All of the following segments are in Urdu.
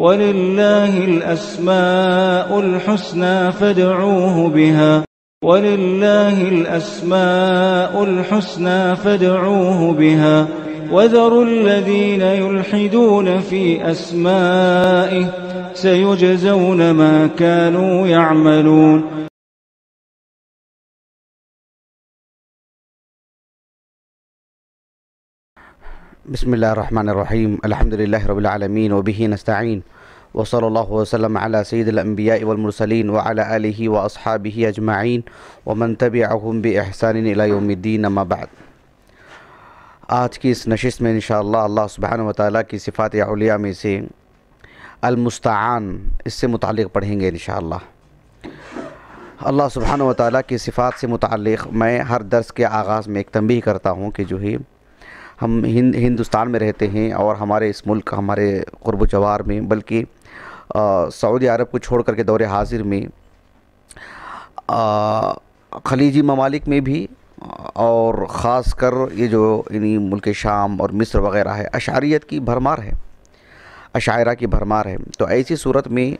ولله الأسماء الحسنى فادعوه بها. ولله الأسماء الحسنى فادعوه بها. وذروا الذين يلحدون في أسمائه سيجزون ما كانوا يعملون. بسم الله الرحمن الرحيم. الحمد لله رب العالمين، وبه نستعين. وصلى الله وسلم على سيد الأنبياء والمرسلين وعلى آله وأصحابه أجمعين ومن تبعهم بإحسان إلى يوم الدين، أما بعد. آج کی اس نشست میں انشاءاللہ اللہ سبحانہ و تعالیٰ کی صفات علیہ میں سے المستعان اس سے متعلق پڑھیں گے انشاءاللہ. اللہ سبحانہ و تعالیٰ کی صفات سے متعلق میں ہر درس کے آغاز میں ایک تنبیہ کرتا ہوں کہ جو ہے ہم ہند، ہندوستان میں رہتے ہیں اور ہمارے اس ملک، ہمارے قرب و جوار میں، بلکہ سعودی عرب کو چھوڑ کر کے دور حاضر میں خلیجی ممالک میں بھی، اور خاص کر یہ جو یعنی ملک شام اور مصر وغیرہ ہے، اشعریت کی بھرمار ہے، اشاعرہ کی بھرمار ہے۔ تو ایسی صورت میں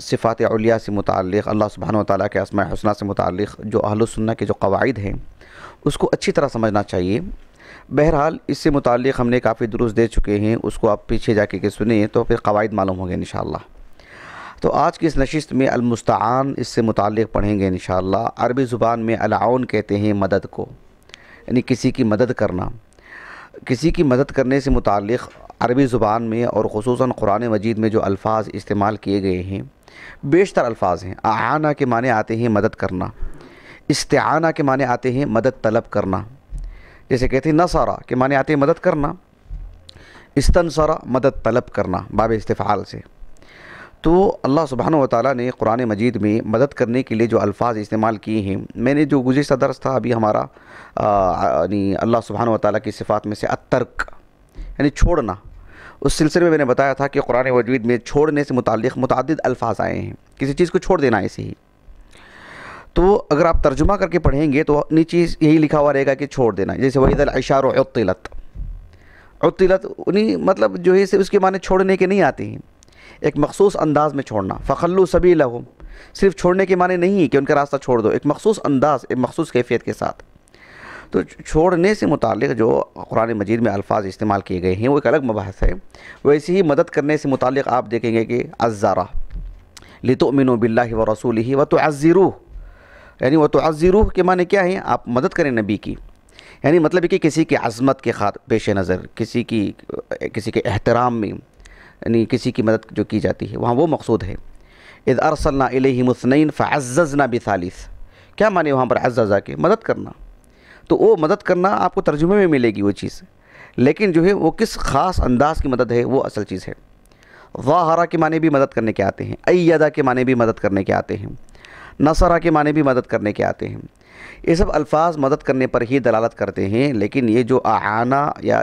صفات علیہ سے متعلق، اللہ سبحانہ و تعالیٰ کے اسماء حسنہ سے متعلق جو اہل السنہ کے جو قواعد ہیں، اس کو اچھی طرح سمجھنا چاہیے۔ بہرحال اس سے متعلق ہم نے کافی درست دے چکے ہیں، اس کو آپ پیچھے جا کے سنیں تو پھر قواعد معلوم ہوں گے انشاءاللہ۔ تو آج کی اس نشست میں المستعان اس سے متعلق پڑھیں گے انشاءاللہ۔ عربی زبان میں العون کہتے ہیں مدد کو یعنی کسی کی مدد کرنا۔ کسی کی مدد کرنے سے متعلق عربی زبان میں اور خصوصاً قرآن مجید میں جو الفاظ استعمال کیے گئے ہیں، بیشتر الفاظ ہیں۔ اعانہ کے معنی آتے ہیں مدد کرنا۔ استعانہ کے معنی آتے ہیں مدد طلب کرنا۔ جیسے کہتے ہیں نصارہ کے معنی آتے ہیں مدد کرنا استنصرہ مدد طلب کرنا باب استفعال سے۔ تو اللہ سبحانہ و تعالیٰ نے قرآن مجید میں مدد کرنے کے لیے جو الفاظ استعمال کیے ہیں، میں نے جو گزشتہ درس تھا، ابھی ہمارا یعنی اللہ سبحانہ و تعالیٰ کی صفات میں سے اترک یعنی چھوڑنا۔ اس سلسلے میں میں نے بتایا تھا کہ قرآن مجید میں چھوڑنے سے متعلق متعدد الفاظ آئے ہیں۔ کسی چیز کو چھوڑ دینا ایسے ہی۔ تو اگر آپ ترجمہ کر کے پڑھیں گے تو نیچے یہی لکھا ہوا رہے گا کہ چھوڑ دینا۔ جیسے وحید العشار و عطلت۔ عطلت انہیں مطلب جو ہے اس کے معنی چھوڑنے کے نہیں آتے ہیں۔ ایک مخصوص انداز میں چھوڑنا۔ فخلو سبھی لہم صرف چھوڑنے کے معنی نہیں کہ ان کا راستہ چھوڑ دو۔ ایک مخصوص انداز، ایک مخصوص کیفیت کے ساتھ۔ تو چھوڑنے سے متعلق جو قرآن مجید میں الفاظ استعمال کیے گئے ہیں، وہ ایک الگ مباحث ہے۔ ویسے ہی مدد کرنے سے متعلق آپ دیکھیں گے کہ عزارہ لتؤمنوا باللہ و رسول ہی و تو یعنی وہ تو عزیروح کے معنی کیا ہیں آپ مدد کریں نبی کی۔ یعنی مطلب ہے کہ کسی کی عظمت کے خاطر پیش نظر، کسی کی، کسی کے احترام میں یعنی کسی کی مدد جو کی جاتی ہے، وہاں وہ مقصود ہے۔ اذ ارسلنا الیہ مثنین فعززنا بثالث۔ کیا معنی وہاں پر عززہ کے؟ مدد کرنا۔ تو وہ مدد کرنا آپ کو ترجمے میں ملے گی وہ چیز۔ لیکن جو ہے وہ کس خاص انداز کی مدد ہے؟ وہ اصل چیز ہے۔ ظاہرہ کے معنی بھی مدد کرنے کے آتے ہیں۔ ایدہ کے معنی بھی مدد کرنے کے آتے ہیں۔ نصرہ کے معنی بھی مدد کرنے کے آتے ہیں۔ یہ سب الفاظ مدد کرنے پر ہی دلالت کرتے ہیں، لیکن یہ جو اعانہ یا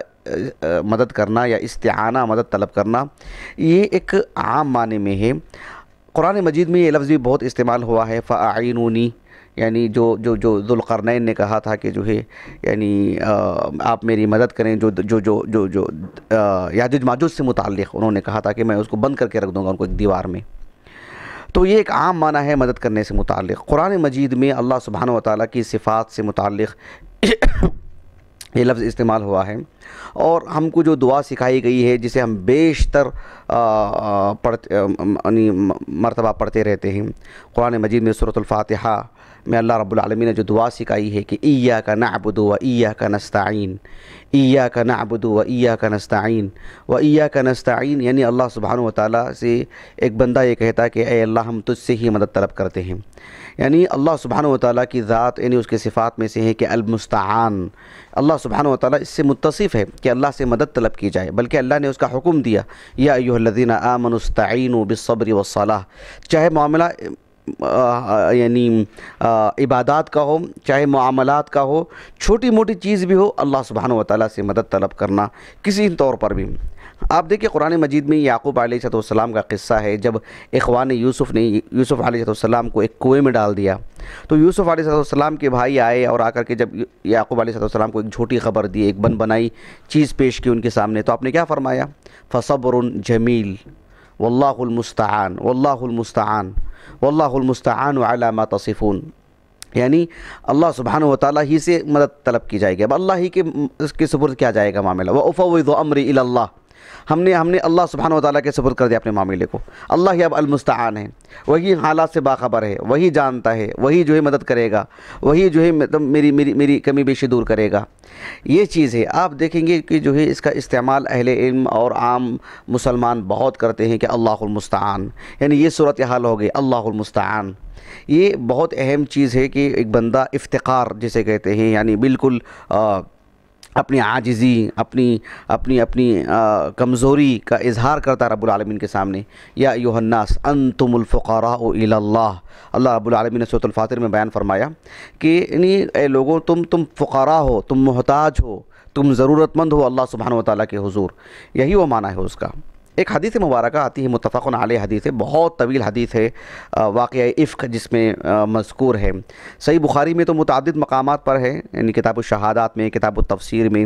مدد کرنا یا استعانہ، مدد طلب کرنا، یہ ایک عام معنی میں ہے۔ قرآن مجید میں یہ لفظ بھی بہت استعمال ہوا ہے فعینونی یعنی جو جو جو ذوالقرنین نے کہا تھا کہ جو ہے یعنی آپ میری مدد کریں، جو جو جو جو جو یاجج ماجوج سے متعلق انہوں نے کہا تھا کہ میں اس کو بند کر کے رکھ دوں گا ان کو ایک دیوار میں۔ تو یہ ایک عام معنی ہے مدد کرنے سے متعلق۔ قرآن مجید میں اللہ سبحانہ و تعالیٰ کی صفات سے متعلق یہ لفظ استعمال ہوا ہے اور ہم کو جو دعا سکھائی گئی ہے جسے ہم بیشتر پڑھتے یعنی مرتبہ پڑھتے رہتے ہیں۔ قرآن مجید میں صورت الفاتحہ میں اللہ رب العالمین نے جو دعا سکھائی ہے کہ ایہ کا نعبد و ایہ کا نستعین ایہ کا نعبد و ایہ کا نستعین و ایہ کا نستعین یعنی اللہ سبحانہ و تعالیٰ سے ایک بندہ یہ کہتا ہے کہ اے اللہ ہم تجھ سے ہی مدد طلب کرتے ہیں۔ یعنی اللہ سبحانہ و تعالیٰ کی ذات یعنی اس کے صفات میں سے ہے کہ المستعان۔ اللہ سبحانہ و تعالیٰ اس سے متصف ہے کہ اللہ سے مدد طلب کی جائے، بلکہ اللہ نے اس کا حکم دیا، یا ایوہ الذین آمنوا استعینوا بالصبر والصلاح چاہے معاملہ یعنی عبادات کا ہو، چاہے معاملات کا ہو، چھوٹی موٹی چیز بھی ہو، اللہ سبحانہ و تعالیٰ سے مدد طلب کرنا کسی طور پر بھی۔ آپ دیکھیں قرآن مجید میں یعقوب علیہ السلام کا قصہ ہے، جب اخوان یوسف نے یوسف علیہ السلام کو ایک کنویں میں ڈال دیا۔ تو یوسف علیہ السلام کے بھائی آئے اور آ کر کے جب یعقوب علیہ السلام کو ایک جھوٹی خبر دی، ایک بن بنائی چیز پیش کی ان کے سامنے، تو آپ نے کیا فرمایا؟ فصبر جمیل، واللہ المستعان واللہ المستعان واللہ المستعان علی ما تصفون۔ یعنی اللہ سبحانہ و تعالیٰ ہی سے مدد طلب کی جائے گی۔ اب اللہ ہی کے اس کے سپرد کیا جائے گا معاملہ؟ وَأُفَوِّضُ أَمْرِ إِلَى اللَّهِ۔ ہم نے ہم نے اللہ سبحانہ و تعالیٰ کے سپرد کر دیا اپنے معاملے کو۔ اللہ ہی اب المستعان ہے۔ وہی حالات سے باخبر ہے۔ وہی جانتا ہے۔ وہی جو ہے مدد کرے گا۔ وہی جو ہے مطلب میری میری میری کمی بیشی دور کرے گا۔ یہ چیز ہے۔ آپ دیکھیں گے کہ جو ہے اس کا استعمال اہل علم اور عام مسلمان بہت کرتے ہیں کہ اللہ المستعان۔ یعنی یہ صورتحال ہو گئی۔ اللہ المستعان۔ یہ بہت اہم چیز ہے کہ ایک بندہ افتقار جسے کہتے ہیں یعنی بالکل اپنی عاجزی، اپنی اپنی اپنی کمزوری کا اظہار کرتا رب العالمین کے سامنے۔ یا ایوہ الناس، انتم الفقراء اللہ اللہ رب العالمین نے صوت الفاتر میں بیان فرمایا کہ یعنی اے لوگوں تم تم فقراء ہو، تم محتاج ہو، تم ضرورت مند ہو اللہ سبحانہ و تعالیٰ کے حضور۔ یہی وہ معنی ہے اس کا۔ ایک حدیث مبارکہ آتی ہے متفق علیہ حدیث ہے، بہت طویل حدیث ہے واقعہ عفق جس میں مذکور ہے۔ صحیح بخاری میں تو متعدد مقامات پر ہے یعنی کتاب الشہادات میں، کتاب التفسیر میں،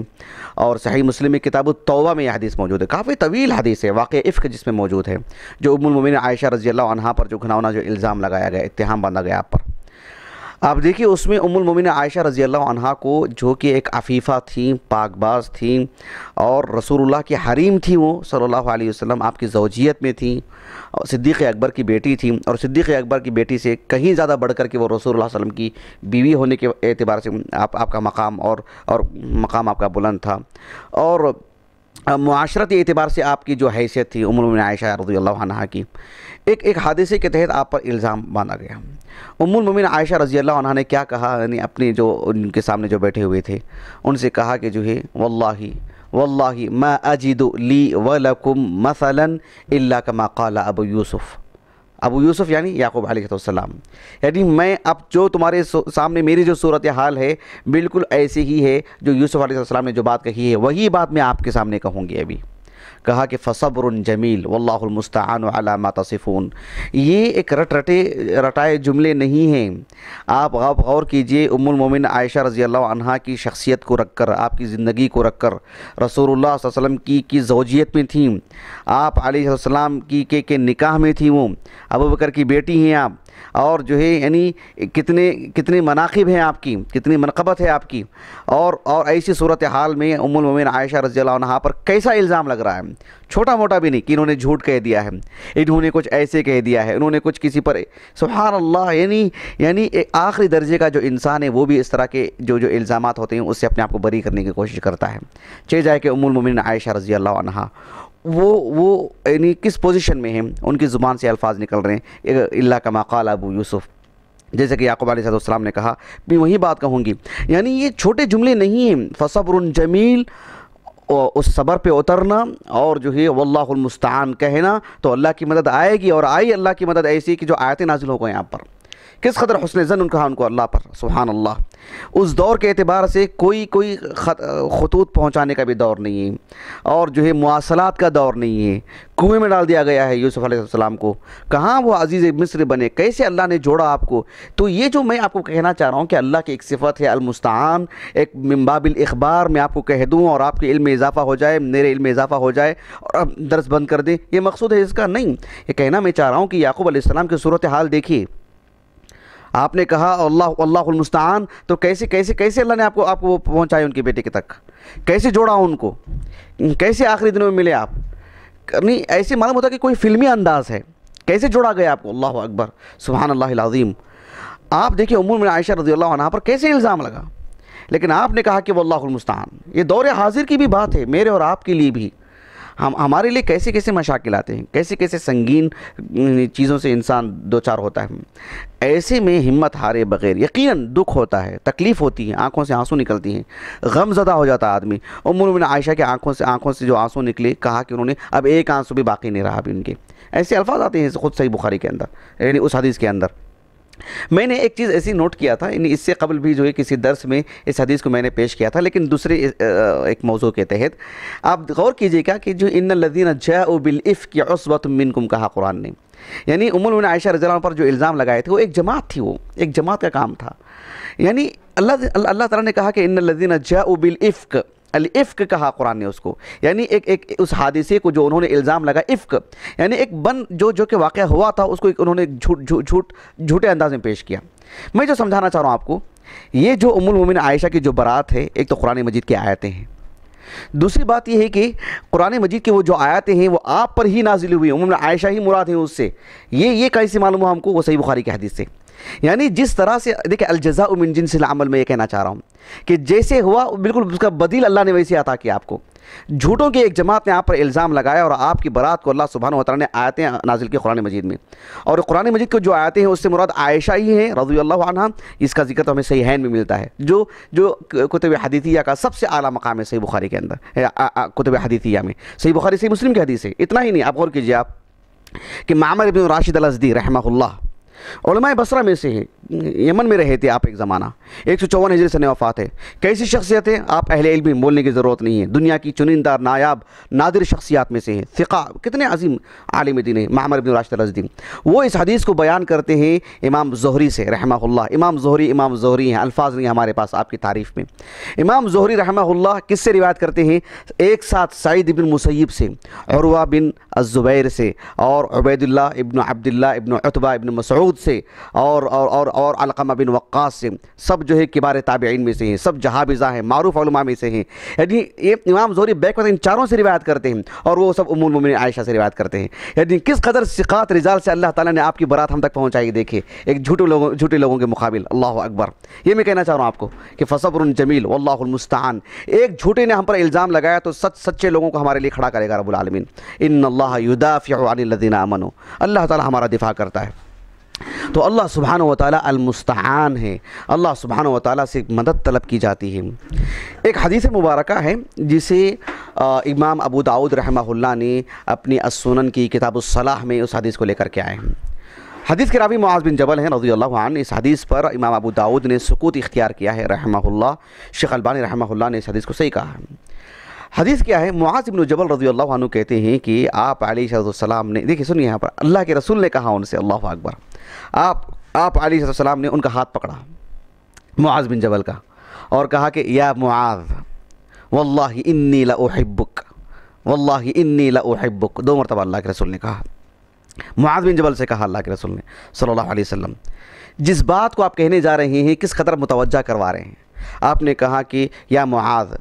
اور صحیح مسلم میں کتاب التوبہ میں یہ حدیث موجود ہے۔ کافی طویل حدیث ہے، واقعہ عفق جس میں موجود ہے۔ جو ام المومن عائشہ رضی اللہ عنہ پر جو گھناؤنا، جو الزام لگایا گیا، اتہام باندھا گیا آپ پر۔ آپ دیکھیے اس میں ام المومن عائشہ رضی اللہ عنہ کو جو کہ ایک عفیفہ تھیں پاک باز تھیں اور رسول اللہ کی حریم تھیں وہ صلی اللہ علیہ وسلم، آپ کی زوجیت میں تھیں صدیق اکبر کی بیٹی تھیں اور صدیق اکبر کی بیٹی سے کہیں زیادہ بڑھ کر کے وہ رسول اللہ علیہ وسلم کی بیوی ہونے کے اعتبار سے آپ آپ کا مقام اور اور مقام آپ کا بلند تھا۔ اور معاشرتی اعتبار سے آپ کی جو حیثیت تھی ام المومن عائشہ رضی اللہ عنہ کی، ایک ایک حادثے کے تحت آپ پر الزام باندھا گیا۔ ام المومن عائشہ رضی اللہ عنہ نے کیا کہا؟ یعنی اپنے جو ان کے سامنے جو بیٹھے ہوئے تھے، ان سے کہا کہ جو ہے، واللہ واللہ ما اجد لی ولکم مثلا الا کما قال ابو یوسف. ابو یوسف یعنی یعقوب علیہ السلام. یعنی میں اب جو تمہارے سامنے میری جو صورتحال ہے، بالکل ایسی ہی ہے جو یوسف علیہ السلام نے جو بات کہی ہے، وہی بات میں آپ کے سامنے کہوں گی ابھی. کہا کہ فصبر جمیل، واللہ المستعان علی ما تصفون۔ یہ ایک رٹ رٹے، رٹائے جملے نہیں ہیں۔ آپ آپ غور کیجیے ام المومن عائشہ رضی اللہ عنہ کی شخصیت کو رکھ کر، آپ کی زندگی کو رکھ کر۔ رسول اللہ صلی اللہ علیہ وسلم کی کی زوجیت میں تھیں۔ آپ علیہ السلام کی، کے کے نکاح میں تھیں وہ۔ ابو بکر کی بیٹی ہیں آپ۔ اور جو ہے یعنی کتنے کتنے مناقب ہیں آپ کی، کتنی منقبت ہے آپ کی۔ اور اور ایسی صورتحال میں ام المومن عائشہ رضی اللہ عنہ پر کیسا الزام لگ رہا ہے؟ چھوٹا موٹا بھی نہیں کہ انہوں نے جھوٹ کہہ دیا ہے۔ انہوں نے کچھ ایسے کہہ دیا ہے، انہوں نے کچھ کسی پر سبحان اللہ یعنی یعنی آخری درجے کا جو انسان ہے وہ بھی اس طرح کے جو جو الزامات ہوتے ہیں، اس سے اپنے آپ کو بری کرنے کی کوشش کرتا ہے۔ چاہے جائے کہ ام المومن عائشہ رضی اللہ عنہ وہ وہ یعنی کس پوزیشن میں ہیں؟ ان کی زبان سے الفاظ نکل رہے ہیں۔ اللہ کا مقال ابو یوسف۔ جیسے کہ یعقوب علیہ السلام نے کہا، میں وہی بات کہوں گی۔ یعنی یہ چھوٹے جملے نہیں ہیں۔ فصبر جمیل، اس صبر پہ اترنا اور جو ہے واللہ المستعان کہنا تو اللہ کی مدد آئے گی اور آئی اللہ کی مدد ایسی کہ جو آیتیں نازل ہو گئے یہاں پر۔ کس قدر حسن زن ان کہا ان کو اللہ پر؟ سبحان اللہ اس دور کے اعتبار سے کوئی کوئی خطوط پہنچانے کا بھی دور نہیں ہے، اور جو ہے مواصلات کا دور نہیں ہے۔ کنویں میں ڈال دیا گیا ہے یوسف علیہ السلام کو۔ کہاں وہ عزیز مصر بنے؟ کیسے اللہ نے جوڑا آپ کو؟ تو یہ جو میں آپ کو کہنا چاہ رہا ہوں کہ اللہ کی ایک صفت ہے المستعان، ایک ممباب الاخبار میں آپ کو کہہ دوں اور آپ کے علم میں اضافہ ہو جائے، میرے علم میں اضافہ ہو جائے اور اب درس بند کر دیں، یہ مقصود ہے اس کا؟ نہیں۔ یہ کہنا میں چاہ رہا ہوں کہ یعقوب علیہ السلام کی صورتحال دیکھیے۔ آپ نے کہا اللہ اللہ المستعان، تو کیسے کیسے کیسے اللہ نے آپ کو آپ کو پہنچائے ان کے بیٹے کے تک؟ کیسے جوڑا ان کو؟ کیسے آخری دنوں میں ملے آپ؟ نہیں، ایسے معلوم ہوتا کہ کوئی فلمی انداز ہے۔ کیسے جوڑا گیا آپ کو؟ اللہ اکبر، سبحان اللہ العظیم۔ آپ دیکھیں عموم میں عائشہ رضی اللہ عنہ پر کیسے الزام لگا؟ لیکن آپ نے کہا کہ وہ اللہ المستعان۔ یہ دور حاضر کی بھی بات ہے، میرے اور آپ کے لیے بھی۔ ہم ہمارے لیے کیسے کیسے مشاکل آتے ہیں؟ کیسے کیسے سنگین چیزوں سے انسان دو چار ہوتا ہے؟ ایسے میں ہمت ہارے بغیر، یقیناً دکھ ہوتا ہے، تکلیف ہوتی ہے، آنکھوں سے آنسو نکلتی ہیں، غم زدہ ہو جاتا آدمی۔ عمر عائشہ کے آنکھوں سے آنکھوں سے جو آنسو نکلے، کہا کہ انہوں نے اب ایک آنسو بھی باقی نہیں رہا ابھی ان کے۔ ایسے الفاظ آتے ہیں خود صحیح بخاری کے اندر یعنی اس حدیث کے اندر۔ میں نے ایک چیز ایسی نوٹ کیا تھا یعنی اس سے قبل بھی جو ہے کسی درس میں اس حدیث کو میں نے پیش کیا تھا، لیکن دوسرے ایک موضوع کے تحت آپ غور کیجیے گا کہ جو ان الذین جاؤ بالعفق عصبۃ منکم کہا قرآن نے۔ یعنی ام المؤمنین عائشہ رضی اللہ عنہ پر جو الزام لگائے تھے، وہ ایک جماعت تھی وہ، ایک جماعت کا کام تھا۔ یعنی اللہ اللہ تعالیٰ نے کہا کہ ان الذین جاؤ بالعفق الفق کہا قرآن نے اس کو۔ یعنی ایک ایک اس حادثے کو جو انہوں نے الزام لگا افق یعنی ایک بن جو جو کہ واقعہ ہوا تھا، اس کو ایک انہوں نے جھوٹ جھوٹ جھوٹ جھوٹے انداز میں پیش کیا۔ میں جو سمجھانا چاہ رہا ہوں آپ کو، یہ جو ام المومن عائشہ کی جو برات ہے، ایک تو قرآن مجید کی آیتیں ہیں۔ دوسری بات یہ ہے کہ قرآن مجید کے وہ جو آیاتیں ہیں، وہ آپ پر ہی نازل ہوئی عموماً عائشہ ہی مراد ہیں اس سے۔ یہ یہ کیسے معلوم ہوا ہم کو؟ وہ صحیح بخاری کی حدیث سے۔ یعنی جس طرح سے دیکھیں، الجزاء من جنس العمل میں یہ کہنا چاہ رہا ہوں کہ جیسے ہوا، بالکل اس کا بدیل اللہ نے ویسے عطا کیا آپ کو۔ جھوٹوں کی ایک جماعت نے آپ پر الزام لگایا اور آپ کی برات کو اللہ سبحانہ و تعالیٰ نے آیتیں نازل کی قرآن مجید میں۔ اور قرآن مجید کو جو آیتیں ہیں، اس سے مراد عائشہ ہی ہیں، رضی اللہ عنہ، اس کا ذکر تو ہمیں صحیح میں ملتا ہے۔ جو جو کتب حدیثیہ کا سب سے اعلیٰ مقام ہے صحیح بخاری کے اندر کتب حدیثیہ میں۔ صحیح بخاری، صحیح مسلم کی حدیث ہے۔ اتنا ہی نہیں، آپ غور کیجیے آپ، کہ معمر ابن راشد الازدی رحمہ اللہ علماء بصرہ میں سے ہیں یمن میں رہے تھے آپ ایک زمانہ۔ ایک سو چون ہجری سے وفات ہے۔ کیسی شخصیت ہے؟ آپ اہل علم بولنے کی ضرورت نہیں ہے۔ دنیا کی چنندہ نایاب، نادر شخصیات میں سے ہیں۔ ثقہ، کتنے عظیم عالم دین ہیں۔ محمد بن راشد الازدین وہ اس حدیث کو بیان کرتے ہیں امام زہری سے، رحمہ اللہ۔ امام زہری امام زہری ہیں۔ الفاظ نہیں ہمارے پاس آپ کی تعریف میں۔ امام زہری، رحمہ اللہ، کس سے روایت کرتے ہیں؟ ایک ساتھ سعید بن مسیب سے، عروہ بن الزبیر سے اور عبید اللہ ابن عبداللہ ابن عطبہ ابن مسعود سے اور اور اور اور علقمہ بن وقاص سے۔ سب جو ہے کبار تابعین میں سے ہیں، سب جہابزہ ہیں، معروف علماء میں سے ہیں۔ یعنی یہ امام زہری بیک ان چاروں سے روایت کرتے ہیں اور وہ سب ام المومن عائشہ سے روایت کرتے ہیں۔ یعنی کس قدر ثقات رجال سے اللہ تعالیٰ نے آپ کی برات ہم تک پہنچائی دیکھے ایک جھوٹے لوگوں جھوٹے لوگوں کے مقابل۔ اللہ اکبر۔ یہ میں کہنا چاہ رہا ہوں آپ کو کہ فصبر جمیل، واللہ المستعان۔ ایک جھوٹے نے ہم پر الزام لگایا تو سچ سچے لوگوں کو ہمارے لیے کھڑا کرے گا رب العالمین۔ ان اللہ یدافع عن الذین آمنوا۔ اللہ تعالیٰ ہمارا دفاع کرتا ہے۔ تو اللہ سبحانہ و تعالیٰ المستعان ہے۔ اللہ سبحانہ و تعالیٰ سے مدد طلب کی جاتی ہے۔ ایک حدیث مبارکہ ہے جسے امام ابو داود رحمہ اللہ نے اپنی السنن کی کتاب الصلاح میں اس حدیث کو لے کر کے آئے ہیں۔ حدیث کے راوی معاذ بن جبل ہیں رضی اللہ عنہ، اس حدیث پر امام ابو داود نے سکوت اختیار کیا ہے، رحمہ اللہ، شیخ البانی رحمہ اللہ نے اس حدیث کو صحیح کہا ہے۔ حدیث کیا ہے؟ معاذ بن جبل رضی اللہ عنہ کہتے ہیں کہ آپ علیہ السلام نے دیکھیں سنیے یہاں پر، اللہ کے رسول نے کہا ان سے، اللہ اکبر۔ آپ آپ علیہ السلام نے ان کا ہاتھ پکڑا، معاذ بن جبل کا، اور کہا کہ یا معاذ، واللہ انی لأحبک، واللہ انی لأحبک، دو مرتبہ اللہ کے رسول نے کہا۔ معاذ بن جبل سے کہا اللہ کے رسول نے، صلی اللہ علیہ وسلم، جس بات کو آپ کہنے جا رہے ہیں، کس قدر متوجہ کروا رہے ہیں؟ آپ نے کہا کہ یا معاذ،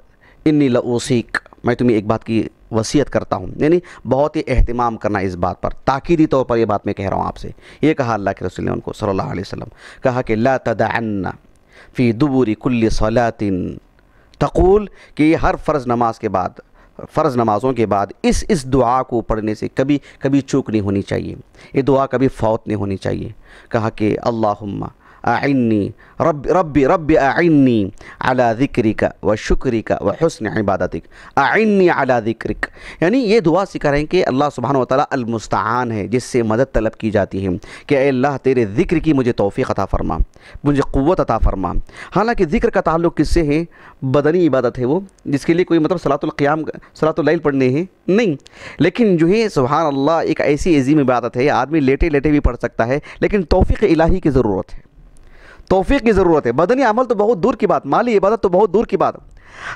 انی لأوسیک میں تمہیں ایک بات کی وصیت کرتا ہوں۔ یعنی بہت ہی اہتمام کرنا اس بات پر۔ تاکیدی طور پر یہ بات میں کہہ رہا ہوں آپ سے۔ یہ کہا اللہ کے رسول نے ان کو صلی اللہ علیہ وسلم۔ کہا کہ لا تدعن فی دبوری کل صلاة تقول کہ یہ ہر فرض نماز کے بعد، فرض نمازوں کے بعد اس اس دعا کو پڑھنے سے کبھی کبھی چوک نہیں ہونی چاہیے۔ یہ دعا کبھی فوت نہیں ہونی چاہیے۔ کہا کہ اللہم اعنی رب رب رب اعنی علی ذکرک و شکرک و حسن عبادتک اعنی علی ذکرک یعنی یہ دعا سکھا رہے ہیں کہ اللہ سبحانہ وتعالی المستعان ہے، جس سے مدد طلب کی جاتی ہے۔ کہ اے اللہ، تیرے ذکر کی مجھے توفیق عطا فرما، مجھے قوت عطا فرما۔ حالانکہ ذکر کا تعلق کس سے ہے؟ بدنی عبادت ہے وہ، جس کے لیے کوئی مطلب صلاۃ القیام صلاۃ اللیل پڑھنے ہیں؟ نہیں۔ لیکن جو ہے، سبحان اللہ، ایک ایسی عظیم عبادت ہے، آدمی لیٹے لیٹے بھی پڑھ سکتا ہے، لیکن توفیق الہی کی ضرورت ہے۔ توفیق کی ضرورت ہے۔ بدنی عمل تو بہت دور کی بات، مالی عبادت تو بہت دور کی بات۔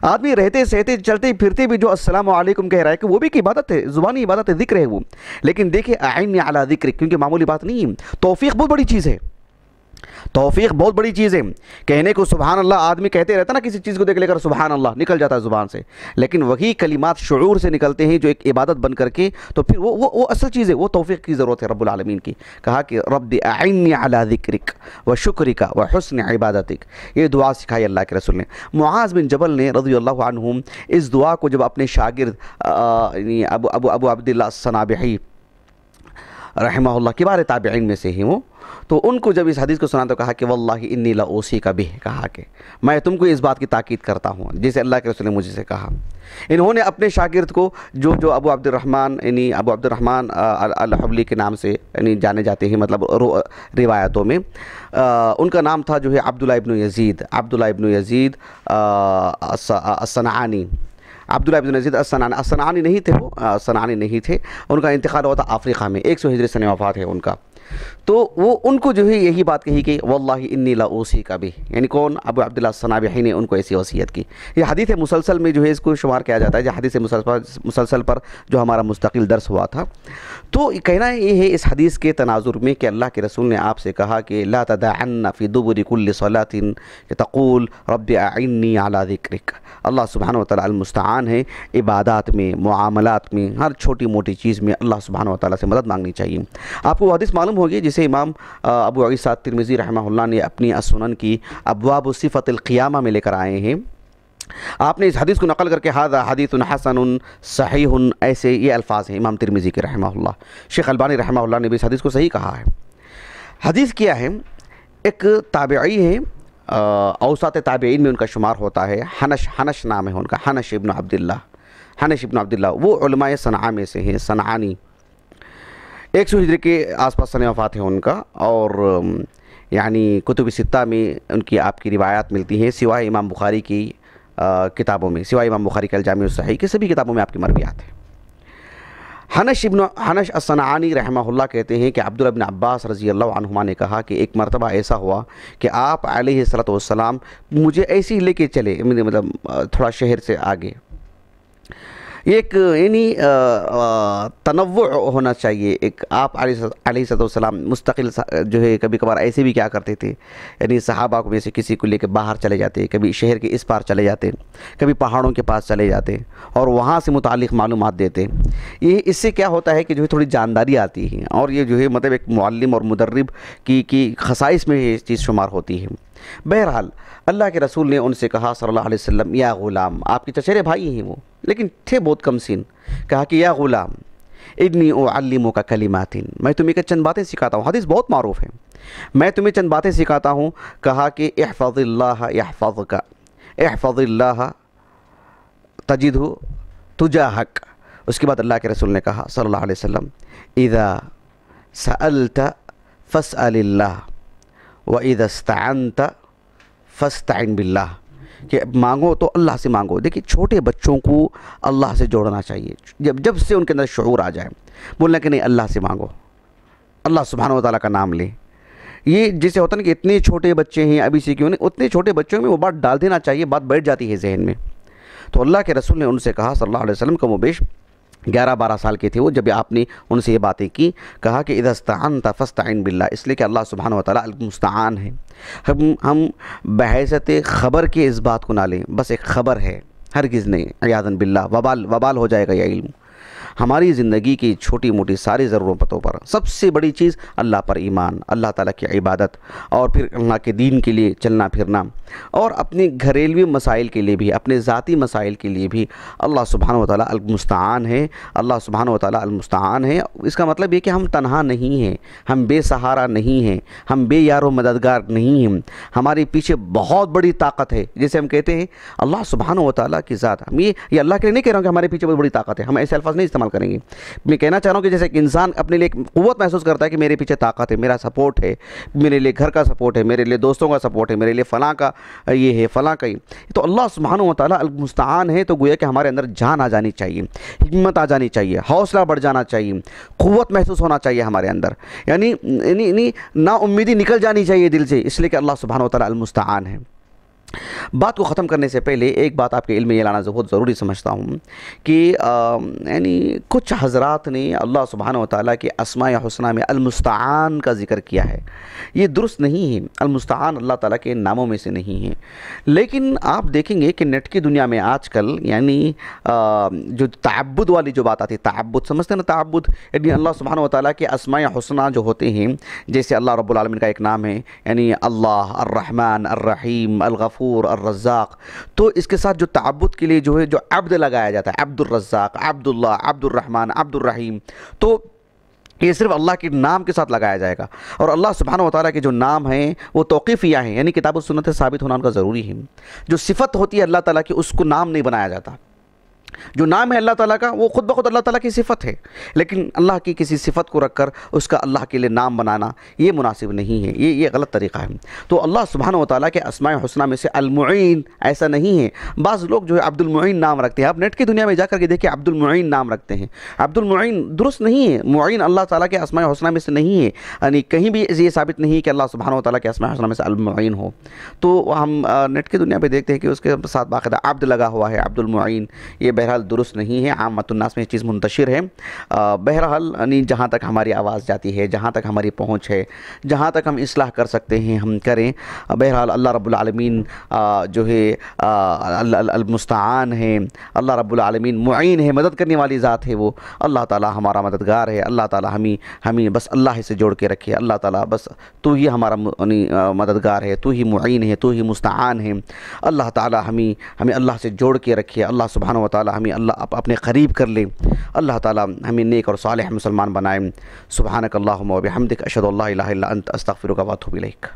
آدمی رہتے سہتے چلتے پھرتے بھی جو السلام علیکم کہہ رہا ہے کہ وہ بھی کی عبادت ہے، زبانی عبادت ہے، ذکر ہے وہ۔ لیکن دیکھیں آئین اعلیٰ ذکر کیونکہ معمولی بات نہیں توفیق بہت بڑی چیز ہے۔ توفیق بہت بڑی چیز ہے۔ کہنے کو سبحان اللہ، آدمی کہتے رہتا نا، کسی چیز کو دیکھ لے کر سبحان اللہ، نکل جاتا ہے زبان سے۔ لیکن وہی کلمات شعور سے نکلتے ہیں جو ایک عبادت بن کر کے، تو پھر وہ وہ اصل چیز ہے، وہ توفیق کی ضرورت ہے رب العالمین کی۔ کہا کہ رب اعنی علی ذکرک و شکرک و حسن عبادتک۔ یہ دعا سکھائی اللہ کے رسول نے۔ معاذ بن جبل نے رضی اللہ عنہ اس دعا کو جب اپنے شاگرد یعنی ابو ابو ابو عبداللہ الصنابحی رحمہ اللہ کبار تابعین میں سے ہی وہ تو ان کو جب اس حدیث کو سنا تو کہا کہ واللہ انی لعوسی کا بھی کہا کہ میں تم کو اس بات کی تاکید کرتا ہوں، جسے اللہ کے رسول نے مجھے سے کہا۔ انہوں نے اپنے شاگرد کو جو جو ابو عبد الرحمن یعنی ابو عبد الرحمن الحبلی کے نام سے یعنی جانے جاتے ہیں مطلب روایتوں میں ان کا نام تھا جو ہے عبداللہ ابن یزید، عبداللہ ابن یزید الصنعانی۔ عبداللہ ابن نزید السنانی السنانی نہیں تھے وہ السنانی نہیں تھے۔ ان کا انتقال ہوا تھا افریقہ میں، ایک سو ہجری سن وفات ہے ان کا۔ تو وہ ان کو جو ہے یہی بات کہی کہ واللہ انی لا اوسی کا بھی یعنی کون؟ ابو عبداللہ الصنابحی نے ان کو ایسی وصیت کی۔ یہ حدیث مسلسل میں جو ہے اس کو شمار کیا جاتا ہے جو حدیث مسلسل پر جو ہمارا مستقل درس ہوا تھا۔ تو کہنا یہ ہے اس حدیث کے تناظر میں کہ اللہ کے رسول نے آپ سے کہا کہ لا تدعن فی دبر کل صلاة تقول رب اعنی علی ذکرک۔ اللہ سبحانہ و المستعان ہے۔ عبادات میں، معاملات میں، ہر چھوٹی موٹی چیز میں اللہ سبحانہ و سے مدد مانگنی چاہیے۔ آپ کو وہ حدیث معلوم ہوگی جس جسے امام ابو عیسیٰ ترمزی رحمہ اللہ نے اپنی اسنن کی ابواب صفت القیامہ میں لے کر آئے ہیں۔ آپ نے اس حدیث کو نقل کر کے حاضر حدیث حسن صحیح ایسے یہ الفاظ ہیں امام ترمیزی کے رحمہ اللہ۔ شیخ البانی رحمہ اللہ نے بھی اس حدیث کو صحیح کہا ہے۔ حدیث کیا ہے؟ ایک تابعی ہے اوسات تابعین میں ان کا شمار ہوتا ہے۔ حنش حنش نام ہے ان کا، حنش ابن عبداللہ۔ حنش ابن عبداللہ، وہ علماء صنعہ میں سے ہیں، صنعانی۔ ایک سو ہجری کے آس پاس سن وفات ہیں ان کا اور یعنی کتب ستہ میں ان کی آپ کی روایات ملتی ہیں سوائے امام بخاری کی کتابوں میں، سوائے امام بخاری کے الجامع الصحیح کے سبھی کتابوں میں آپ کی مرویات ہیں۔ حنش ابن، حنش الصنعانی رحمہ اللہ کہتے ہیں کہ عبداللہ بن عباس رضی اللہ عنہما نے کہا کہ ایک مرتبہ ایسا ہوا کہ آپ علیہ السلام مجھے ایسی لے کے چلے مطلب تھوڑا شہر سے آگے۔ ایک یعنی تنوع ہونا چاہیے۔ ایک آپ علیہ علیہ السلام مستقل جو ہے، کبھی کبھار ایسے بھی کیا کرتے تھے۔ یعنی صحابہ کو میں سے کسی کو لے کے باہر چلے جاتے، کبھی شہر کے اس پار چلے جاتے، کبھی پہاڑوں کے پاس چلے جاتے اور وہاں سے متعلق معلومات دیتے۔ یہ اس سے کیا ہوتا ہے کہ جو ہے، تھوڑی جانداری آتی ہے اور یہ جو ہے مطلب ایک معلم اور مدرب کی کی خصائص میں یہ چیز شمار ہوتی ہے۔ بہرحال اللہ کے رسول نے ان سے کہا صلی اللہ علیہ وسلم، یا غلام، آپ کے چچرے بھائی ہیں وہ لیکن تھے بہت کم سین کہا کہ، یا غلام ابنی او کا کلمات، میں تمہیں چند باتیں سکھاتا ہوں۔ حدیث بہت معروف ہے۔ میں تمہیں چند باتیں سکھاتا ہوں۔ کہا کہ، احفظ اللہ یحفظ کا احفظ اللہ تجد تجاہک۔ اس کے بعد اللہ کے رسول نے کہا صلی اللہ علیہ وسلم، اذا سألت فاسأل اللہ، وَإِذَا اسْتَعَنْتَ فَاسْتَعِنْ بِاللَّهِ کہ مانگو تو اللہ سے مانگو۔ دیکھیں چھوٹے بچوں کو اللہ سے جوڑنا چاہیے۔ جب جب سے ان کے اندر شعور آ جائے، بولنا کہ نہیں، اللہ سے مانگو۔ اللہ سبحانہ و تعالیٰ کا نام لے۔ یہ جیسے ہوتا نا کہ اتنے چھوٹے بچے ہیں، ابھی سے کیوں نہیں، اتنے چھوٹے بچوں میں وہ بات ڈال دینا چاہیے، بات بیٹھ جاتی ہے ذہن میں۔ تو اللہ کے رسول نے ان سے کہا، صلی اللہ علیہ وسلم کا مبیش گیارہ بارہ سال کے تھے وہ، جب آپ نے ان سے یہ باتیں کی، کہا کہ اذا استعنت فاستعن باللہ، اس لیے کہ اللہ سبحانہ و تعالیٰ المستعان ہے۔ ہم ہم بحیثت خبر کے اس بات کو نہ لیں، بس ایک خبر ہے، ہرگز نہیں عیادن باللہ، وبال وبال ہو جائے گا یہ علم۔ ہماری زندگی کی چھوٹی موٹی ساری ضرورتوں پر سب سے بڑی چیز اللہ پر ایمان، اللہ تعالیٰ کی عبادت اور پھر اللہ کے دین کے لیے چلنا پھرنا اور اپنے گھریلوی مسائل کے لیے بھی، اپنے ذاتی مسائل کے لیے بھی اللہ سبحانہ و تعالیٰ المستعان ہے، اللہ سبحانہ و تعالیٰ المستعان ہے۔ اس کا مطلب یہ کہ ہم تنہا نہیں ہیں، ہم بے سہارا نہیں ہیں، ہم بے یار و مددگار نہیں ہیں۔ ہمارے پیچھے بہت بڑی طاقت ہے، جیسے ہم کہتے ہیں اللہ سبحانہ و تعالیٰ کی ذات، ہم یہ اللہ کے لیے نہیں کہہ رہا ہوں کہ ہمارے پیچھے بہت بڑی طاقت ہے، ہم ایسے الفاظ نہیں استعمال کریں گے میں کہنا چاہ رہا ہوں کہ جیسے ایک انسان اپنے لیے قوت محسوس کرتا ہے کہ میرے پیچھے طاقت ہے، میرا سپورٹ ہے، میرے لیے گھر کا سپورٹ ہے، میرے لیے دوستوں کا سپورٹ ہے، میرے لیے فلاں کا، یہ ہے، فلاں کا ہی۔ تو اللہ سبحانہ و تعالیٰ المستعان ہے تو گویا کہ ہمارے اندر جان آ جانی چاہیے حکمت آ جانی چاہیے، حوصلہ بڑھ جانا چاہیے، قوت محسوس ہونا چاہیے ہمارے اندر۔ یعنی یعنی یعنی نا امیدی نکل جانی چاہیے دل سے، اس لیے کہ اللہ سبحانہ و تعالیٰ المستعان ہے۔ بات کو ختم کرنے سے پہلے ایک بات آپ کے علم میں یہ لانا بہت ضروری سمجھتا ہوں کہ یعنی کچھ حضرات نے اللہ سبحانہ و تعالیٰ کے اسماء حسنہ میں المستعان کا ذکر کیا ہے۔ یہ درست نہیں ہے۔ المستعان اللہ تعالیٰ کے ناموں میں سے نہیں ہے۔ لیکن آپ دیکھیں گے کہ نیٹ کی دنیا میں آج کل یعنی جو تعبد والی جو بات آتی ہے، تعبد سمجھتے ہیں نا تعبد؟ یعنی اللہ سبحانہ و تعالیٰ کے اسماء حسنہ جو ہوتے ہیں، جیسے اللہ رب العالمین کا ایک نام ہے یعنی اللہ، الرحمن، الرحیم، الغفور الغفور الرزاق۔ تو اس کے ساتھ جو تعبد کے لیے جو ہے جو عبد لگایا جاتا ہے، عبد الرزاق، عبد اللہ، عبد الرحمن، عبد الرحیم، تو یہ صرف اللہ کے نام کے ساتھ لگایا جائے گا۔ اور اللہ سبحانہ و تعالیٰ کے جو نام ہیں، وہ توقیفیہ ہیں یعنی کتاب و سنت ثابت ہونا ان کا ضروری ہے۔ جو صفت ہوتی ہے اللہ تعالیٰ کی، اس کو نام نہیں بنایا جاتا۔ جو نام ہے اللہ تعالیٰ کا، وہ خود بخود اللہ تعالیٰ کی صفت ہے۔ لیکن اللہ کی کسی صفت کو رکھ کر اس کا اللہ کے لیے نام بنانا یہ مناسب نہیں ہے، یہ یہ غلط طریقہ ہے۔ تو اللہ سبحانہ و تعالیٰ کے اسماء حسنہ میں سے المعین ایسا نہیں ہے۔ بعض لوگ جو ہے عبد المعین نام رکھتے ہیں۔ آپ نیٹ کی دنیا میں جا کر کے دیکھیں عبد المعین نام رکھتے ہیں۔ عبد المعین درست نہیں ہے، معین اللہ تعالیٰ کے اسماء حسنہ میں سے نہیں ہے۔ یعنی کہیں بھی یہ ثابت نہیں ہے کہ اللہ سبحانہ و تعالیٰ کے اسماء حسنہ میں سے المعین ہو۔ تو ہم نیٹ کی دنیا پہ دیکھتے ہیں کہ اس کے ساتھ باقاعدہ عبد لگا ہوا ہے عبد المعین یہ بہرحال درست نہیں ہے عامت الناس میں یہ چیز منتشر ہے۔ بہرحال یعنی جہاں تک ہماری آواز جاتی ہے، جہاں تک ہماری پہنچ ہے، جہاں تک ہم اصلاح کر سکتے ہیں، ہم کریں۔ بہرحال اللہ رب العالمین جو ہے المستعان ہے، اللہ رب العالمین معین ہے، مدد کرنے والی ذات ہے وہ۔ اللہ تعالی ہمارا مددگار ہے، اللہ تعالی ہمیں ہمیں بس اللہ سے جوڑ کے رکھے۔ اللہ تعالی بس تو ہی ہمارا یعنی، مددگار ہے، تو ہی معین ہے، تو ہی مستعان ہے۔ اللہ تعالی ہمیں ہمیں اللہ سے جوڑ کے رکھے۔ اللہ سبحانہ و تعالی ہمیں اللہ اپنے قریب کر لے۔ اللہ تعالیٰ ہمیں نیک اور صالح مسلمان بنائیں سبحانک اللہم و بحمدک، اشہد اللہ الہ الا انت، استغفرک و اتوب الیک۔